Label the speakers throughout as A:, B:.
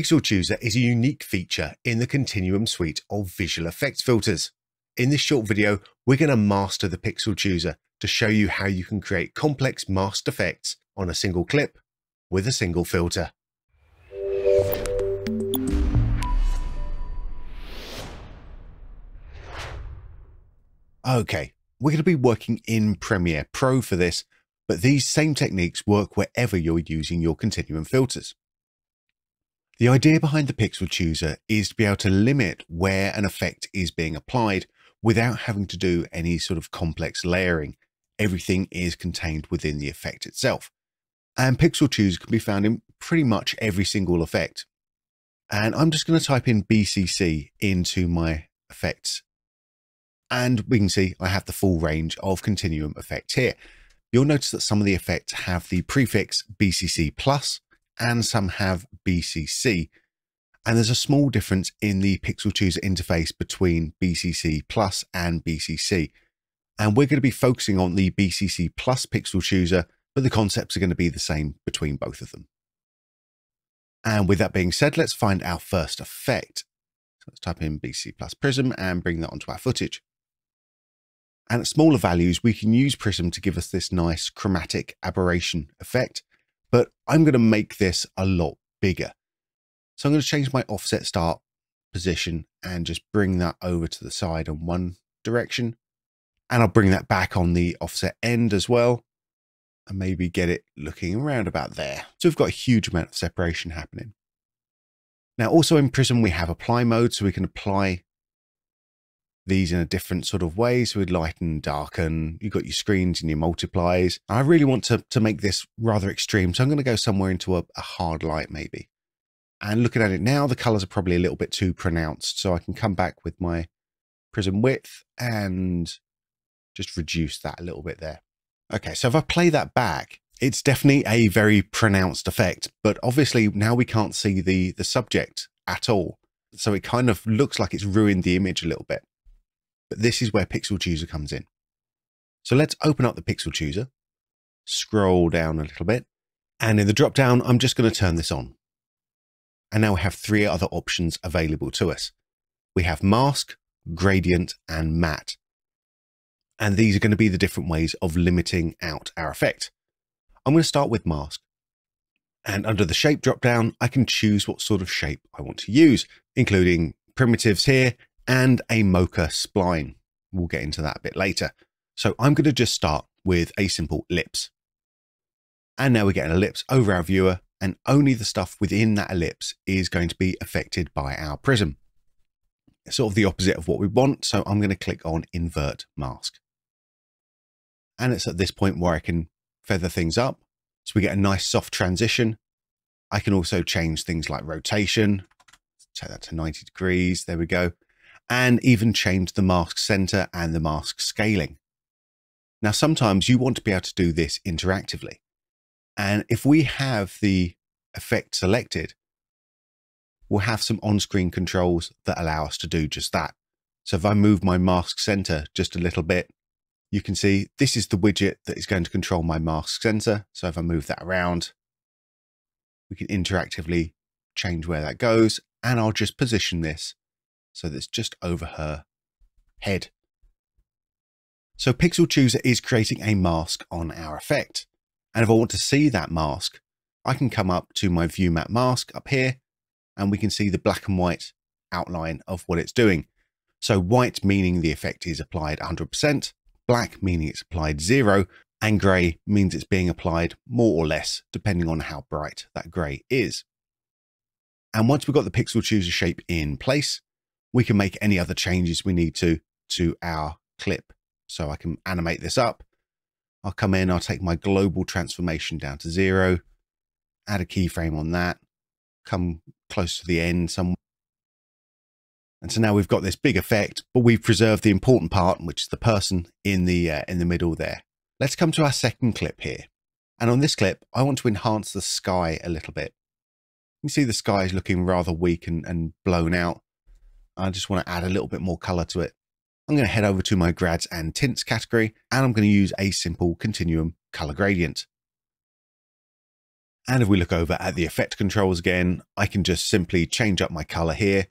A: Pixel Chooser is a unique feature in the Continuum suite of visual effects filters. In this short video, we're going to master the Pixel Chooser to show you how you can create complex masked effects on a single clip with a single filter. Okay, we're going to be working in Premiere Pro for this, but these same techniques work wherever you're using your Continuum filters. The idea behind the pixel chooser is to be able to limit where an effect is being applied without having to do any sort of complex layering. Everything is contained within the effect itself. And pixel chooser can be found in pretty much every single effect. And I'm just going to type in BCC into my effects. And we can see I have the full range of continuum effects here. You'll notice that some of the effects have the prefix BCC plus, and some have BCC. And there's a small difference in the Pixel Chooser interface between BCC Plus and BCC. And we're going to be focusing on the BCC Plus Pixel Chooser, but the concepts are going to be the same between both of them. And with that being said, let's find our first effect. So let's type in BC plus Prism and bring that onto our footage. And at smaller values, we can use Prism to give us this nice chromatic aberration effect but I'm going to make this a lot bigger. So I'm going to change my offset start position and just bring that over to the side on one direction. And I'll bring that back on the offset end as well. And maybe get it looking around about there. So we've got a huge amount of separation happening. Now also in Prism we have apply mode so we can apply these in a different sort of way. So we'd lighten, darken, you've got your screens and your multiplies. I really want to, to make this rather extreme. So I'm going to go somewhere into a, a hard light maybe. And looking at it now, the colors are probably a little bit too pronounced. So I can come back with my prism width and just reduce that a little bit there. Okay, so if I play that back, it's definitely a very pronounced effect, but obviously now we can't see the, the subject at all. So it kind of looks like it's ruined the image a little bit. But this is where Pixel Chooser comes in. So let's open up the Pixel Chooser, scroll down a little bit, and in the drop down, I'm just going to turn this on. And now we have three other options available to us. We have mask, gradient, and matte. And these are going to be the different ways of limiting out our effect. I'm going to start with mask. And under the shape drop down, I can choose what sort of shape I want to use, including primitives here and a Mocha spline. We'll get into that a bit later. So I'm going to just start with a simple ellipse. And now we're getting ellipse over our viewer and only the stuff within that ellipse is going to be affected by our prism. It's sort of the opposite of what we want. So I'm going to click on invert mask. And it's at this point where I can feather things up. So we get a nice soft transition. I can also change things like rotation. Take that to 90 degrees. There we go and even change the mask center and the mask scaling. Now, sometimes you want to be able to do this interactively. And if we have the effect selected, we'll have some on-screen controls that allow us to do just that. So if I move my mask center just a little bit, you can see this is the widget that is going to control my mask center. So if I move that around, we can interactively change where that goes. And I'll just position this so that's just over her head. So Pixel Chooser is creating a mask on our effect. And if I want to see that mask, I can come up to my view matte mask up here and we can see the black and white outline of what it's doing. So white meaning the effect is applied 100%, black meaning it's applied zero, and grey means it's being applied more or less depending on how bright that grey is. And once we've got the pixel chooser shape in place, we can make any other changes we need to to our clip. So I can animate this up. I'll come in, I'll take my global transformation down to zero, add a keyframe on that, come close to the end somewhere. And so now we've got this big effect, but we've preserved the important part, which is the person in the uh, in the middle there. Let's come to our second clip here. And on this clip, I want to enhance the sky a little bit. You can see the sky is looking rather weak and, and blown out. I just want to add a little bit more color to it. I'm going to head over to my grads and tints category and I'm going to use a simple continuum color gradient. And if we look over at the effect controls again, I can just simply change up my color here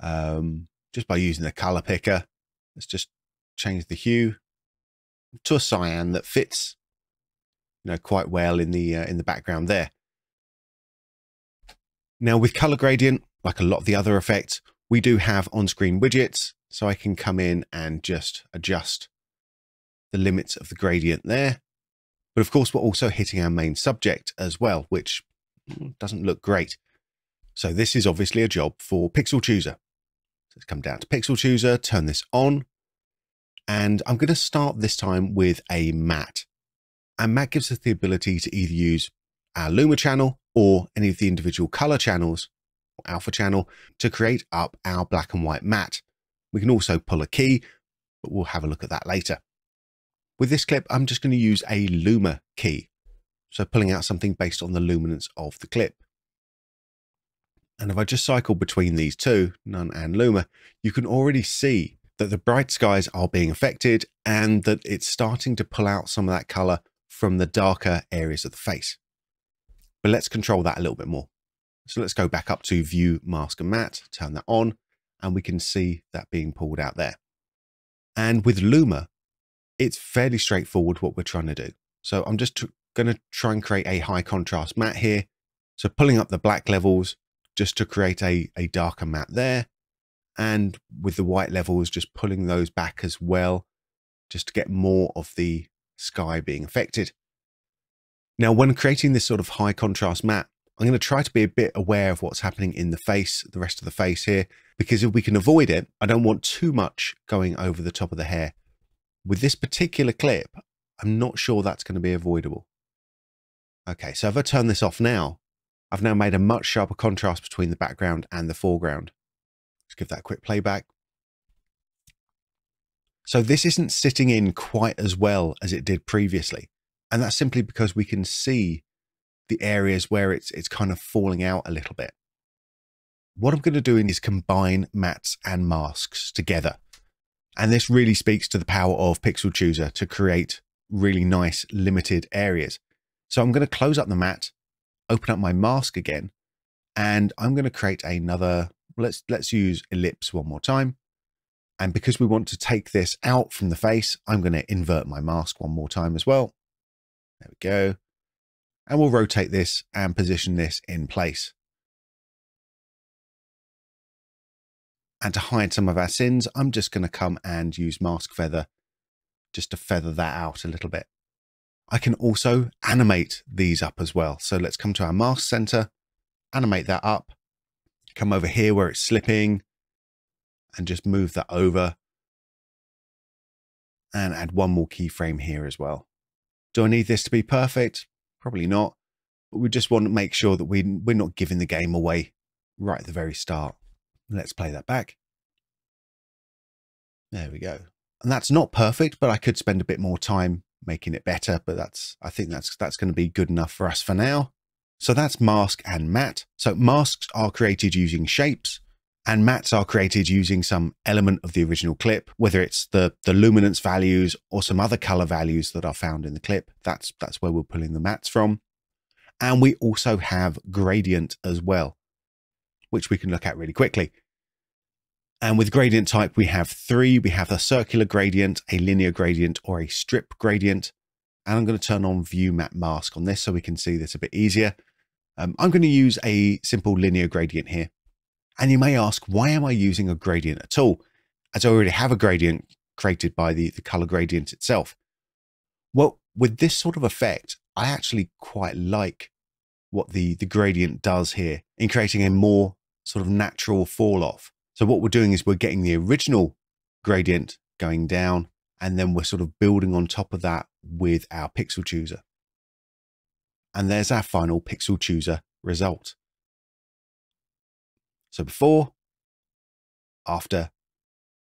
A: um, just by using the color picker. Let's just change the hue to a cyan that fits you know quite well in the uh, in the background there. Now with color gradient, like a lot of the other effects, we do have on-screen widgets, so I can come in and just adjust the limits of the gradient there. But of course, we're also hitting our main subject as well, which doesn't look great. So this is obviously a job for Pixel Chooser. So let's come down to Pixel Chooser, turn this on, and I'm going to start this time with a matte. And matte gives us the ability to either use our Luma channel or any of the individual color channels alpha channel to create up our black and white matte. We can also pull a key, but we'll have a look at that later. With this clip, I'm just going to use a Luma key. So pulling out something based on the luminance of the clip. And if I just cycle between these two, None and Luma, you can already see that the bright skies are being affected and that it's starting to pull out some of that color from the darker areas of the face. But let's control that a little bit more. So let's go back up to view mask and matte, turn that on, and we can see that being pulled out there. And with Luma, it's fairly straightforward what we're trying to do. So I'm just going to try and create a high contrast matte here. So pulling up the black levels just to create a, a darker matte there. And with the white levels, just pulling those back as well, just to get more of the sky being affected. Now, when creating this sort of high contrast matte, I'm going to try to be a bit aware of what's happening in the face, the rest of the face here, because if we can avoid it, I don't want too much going over the top of the hair. With this particular clip, I'm not sure that's going to be avoidable. Okay, so if I turn this off now, I've now made a much sharper contrast between the background and the foreground. Let's give that a quick playback. So this isn't sitting in quite as well as it did previously. And that's simply because we can see the areas where it's, it's kind of falling out a little bit. What I'm going to do is combine mattes and masks together. And this really speaks to the power of Pixel Chooser to create really nice limited areas. So I'm going to close up the matte, open up my mask again, and I'm going to create another, let's, let's use ellipse one more time. And because we want to take this out from the face, I'm going to invert my mask one more time as well. There we go. And we'll rotate this and position this in place. And to hide some of our sins, I'm just going to come and use mask feather just to feather that out a little bit. I can also animate these up as well. So let's come to our mask center, animate that up, come over here where it's slipping and just move that over and add one more keyframe here as well. Do I need this to be perfect? Probably not. But we just want to make sure that we, we're not giving the game away right at the very start. Let's play that back. There we go. And that's not perfect, but I could spend a bit more time making it better, but that's, I think that's, that's going to be good enough for us for now. So that's mask and matte. So masks are created using shapes and mattes are created using some element of the original clip, whether it's the, the luminance values or some other color values that are found in the clip. That's, that's where we're pulling the mattes from. And we also have gradient as well, which we can look at really quickly. And with gradient type, we have three. We have a circular gradient, a linear gradient, or a strip gradient. And I'm going to turn on view matte mask on this so we can see this a bit easier. Um, I'm going to use a simple linear gradient here. And you may ask, why am I using a gradient at all? As I already have a gradient created by the, the color gradient itself. Well, with this sort of effect, I actually quite like what the, the gradient does here in creating a more sort of natural fall off. So what we're doing is we're getting the original gradient going down, and then we're sort of building on top of that with our pixel chooser. And there's our final pixel chooser result. So before, after,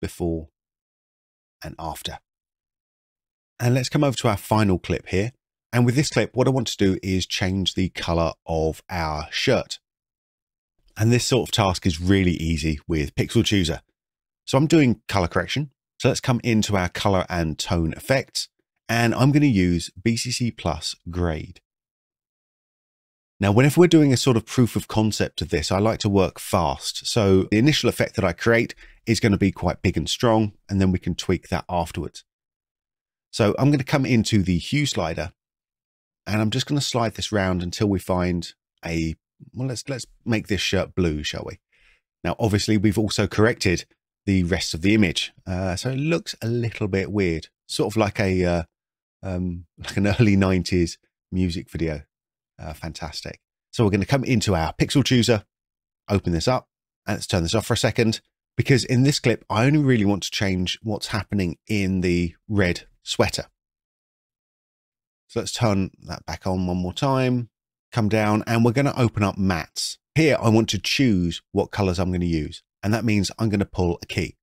A: before, and after. And let's come over to our final clip here. And with this clip, what I want to do is change the color of our shirt. And this sort of task is really easy with Pixel Chooser. So I'm doing color correction. So let's come into our color and tone effects. And I'm going to use BCC Plus Grade. Now, whenever we're doing a sort of proof of concept of this, I like to work fast. So the initial effect that I create is going to be quite big and strong, and then we can tweak that afterwards. So I'm going to come into the hue slider and I'm just going to slide this round until we find a, well, let's, let's make this shirt blue, shall we? Now, obviously we've also corrected the rest of the image. Uh, so it looks a little bit weird, sort of like a, uh, um, like an early nineties music video. Uh, fantastic. So we're going to come into our pixel chooser, open this up and let's turn this off for a second because in this clip, I only really want to change what's happening in the red sweater. So let's turn that back on one more time, come down, and we're going to open up mattes. Here, I want to choose what colors I'm going to use, and that means I'm going to pull a key.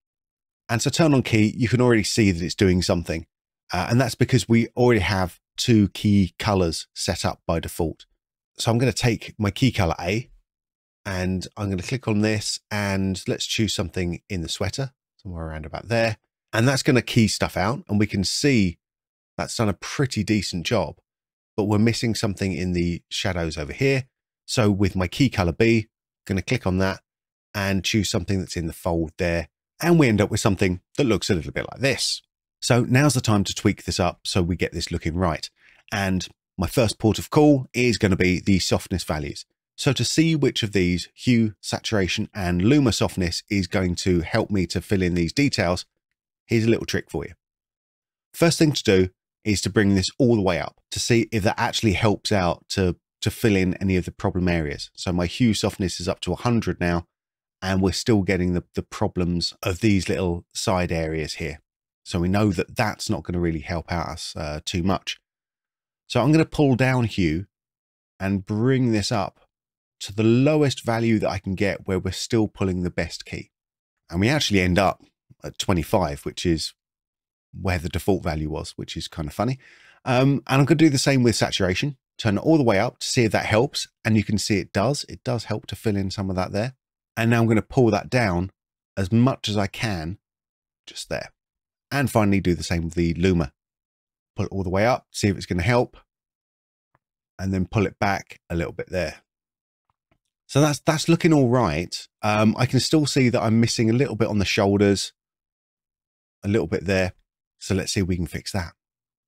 A: And so turn on key, you can already see that it's doing something. Uh, and that's because we already have two key colors set up by default. So I'm going to take my key color A and I'm going to click on this and let's choose something in the sweater, somewhere around about there. And that's going to key stuff out and we can see that's done a pretty decent job, but we're missing something in the shadows over here. So with my key color B, I'm going to click on that and choose something that's in the fold there. And we end up with something that looks a little bit like this. So now's the time to tweak this up so we get this looking right. And my first port of call is going to be the softness values. So to see which of these hue, saturation and luma softness is going to help me to fill in these details, here's a little trick for you. First thing to do is to bring this all the way up to see if that actually helps out to, to fill in any of the problem areas. So my hue softness is up to 100 now, and we're still getting the, the problems of these little side areas here. So we know that that's not going to really help out us uh, too much. So I'm going to pull down hue and bring this up to the lowest value that I can get where we're still pulling the best key. And we actually end up at 25, which is where the default value was, which is kind of funny. Um, and I'm going to do the same with saturation, turn it all the way up to see if that helps. And you can see it does. It does help to fill in some of that there. And now I'm going to pull that down as much as I can just there. And finally do the same with the Luma. Pull it all the way up, see if it's going to help. And then pull it back a little bit there. So that's that's looking all right. Um, I can still see that I'm missing a little bit on the shoulders, a little bit there. So let's see if we can fix that.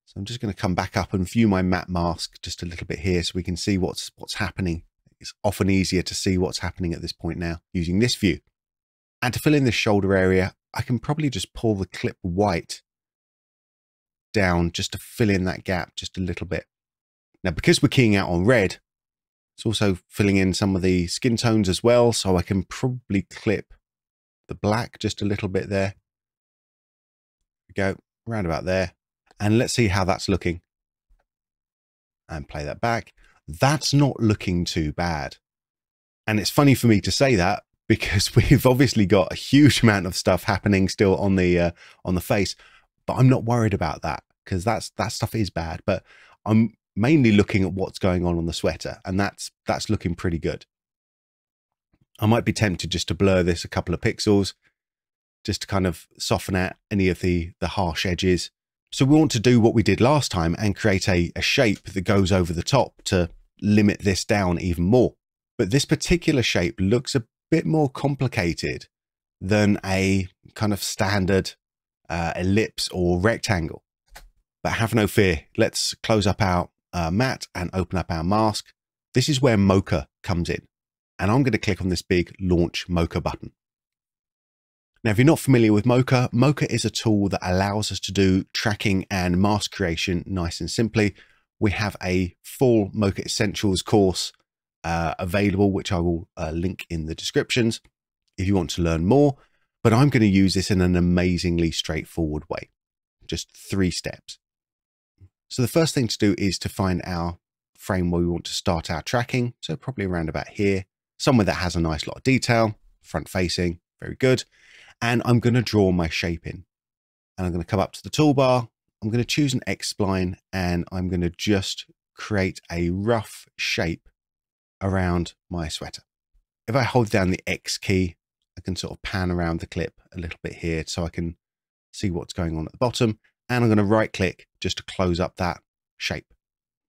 A: So I'm just going to come back up and view my matte mask just a little bit here so we can see what's what's happening. It's often easier to see what's happening at this point now using this view. And to fill in this shoulder area, I can probably just pull the clip white down just to fill in that gap just a little bit. Now, because we're keying out on red, it's also filling in some of the skin tones as well. So I can probably clip the black just a little bit there. There we go around about there. And let's see how that's looking. And play that back. That's not looking too bad. And it's funny for me to say that because we've obviously got a huge amount of stuff happening still on the uh, on the face, but I'm not worried about that because that's that stuff is bad. But I'm mainly looking at what's going on on the sweater, and that's that's looking pretty good. I might be tempted just to blur this a couple of pixels just to kind of soften out any of the, the harsh edges. So we want to do what we did last time and create a, a shape that goes over the top to limit this down even more. But this particular shape looks a bit more complicated than a kind of standard uh, ellipse or rectangle. But have no fear. Let's close up our uh, matte and open up our mask. This is where Mocha comes in. And I'm going to click on this big launch Mocha button. Now, if you're not familiar with Mocha, Mocha is a tool that allows us to do tracking and mask creation nice and simply. We have a full Mocha Essentials course uh, available, which I will uh, link in the descriptions if you want to learn more. But I'm going to use this in an amazingly straightforward way. Just three steps. So the first thing to do is to find our frame where we want to start our tracking. So probably around about here, somewhere that has a nice lot of detail, front facing, very good and I'm going to draw my shape in. And I'm going to come up to the toolbar. I'm going to choose an X spline and I'm going to just create a rough shape around my sweater. If I hold down the X key, I can sort of pan around the clip a little bit here so I can see what's going on at the bottom. And I'm going to right click just to close up that shape.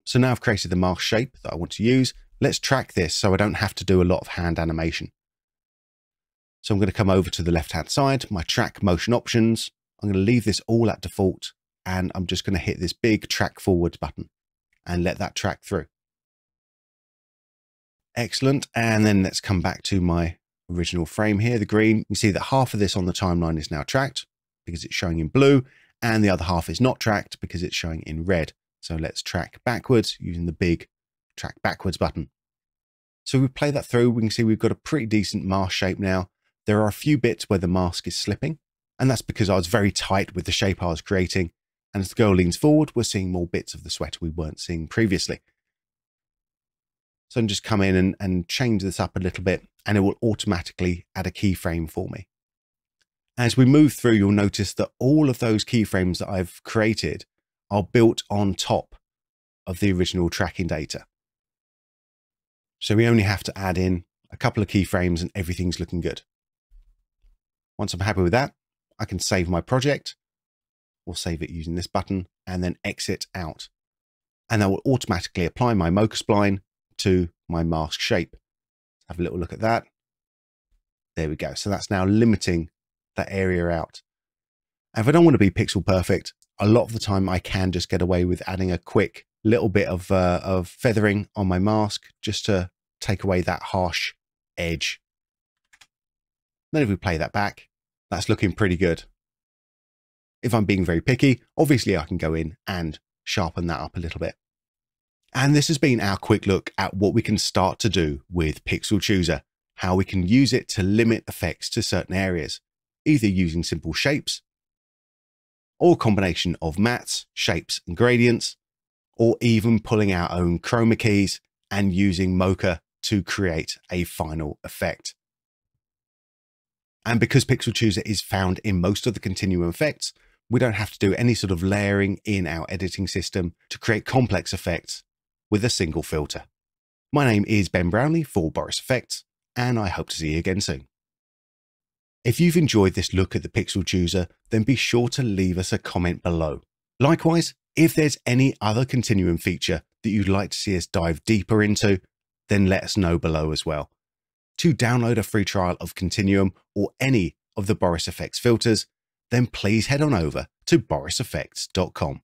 A: So now I've created the mask shape that I want to use. let's track this so I don't have to do a lot of hand animation. So I'm going to come over to the left hand side, my track motion options. I'm going to leave this all at default and I'm just going to hit this big track forward button and let that track through. Excellent. And then let's come back to my original frame here, the green. You see that half of this on the timeline is now tracked because it's showing in blue and the other half is not tracked because it's showing in red. So let's track backwards using the big track backwards button. So we play that through, we can see we've got a pretty decent mask shape now. There are a few bits where the mask is slipping, and that's because I was very tight with the shape I was creating. And as the girl leans forward, we're seeing more bits of the sweater we weren't seeing previously. So I'm just come in and, and change this up a little bit and it will automatically add a keyframe for me. As we move through, you'll notice that all of those keyframes that I've created are built on top of the original tracking data. So we only have to add in a couple of keyframes and everything's looking good. Once I'm happy with that, I can save my project or save it using this button and then exit out. And that will automatically apply my Mocha spline to my mask shape. Have a little look at that. There we go. So that's now limiting that area out. And if I don't want to be pixel perfect, a lot of the time I can just get away with adding a quick little bit of, uh, of feathering on my mask just to take away that harsh edge. Then if we play that back, that's looking pretty good. If I'm being very picky, obviously I can go in and sharpen that up a little bit. And this has been our quick look at what we can start to do with Pixel Chooser, how we can use it to limit effects to certain areas, either using simple shapes, or combination of mattes, shapes and gradients, or even pulling our own chroma keys and using Mocha to create a final effect. And because Pixel Chooser is found in most of the continuum effects, we don't have to do any sort of layering in our editing system to create complex effects with a single filter. My name is Ben Brownlee for Boris FX, and I hope to see you again soon. If you've enjoyed this look at the Pixel Chooser, then be sure to leave us a comment below. Likewise, if there's any other Continuum feature that you'd like to see us dive deeper into, then let us know below as well. To download a free trial of Continuum or any of the Boris FX filters, then please head on over to borisfx.com.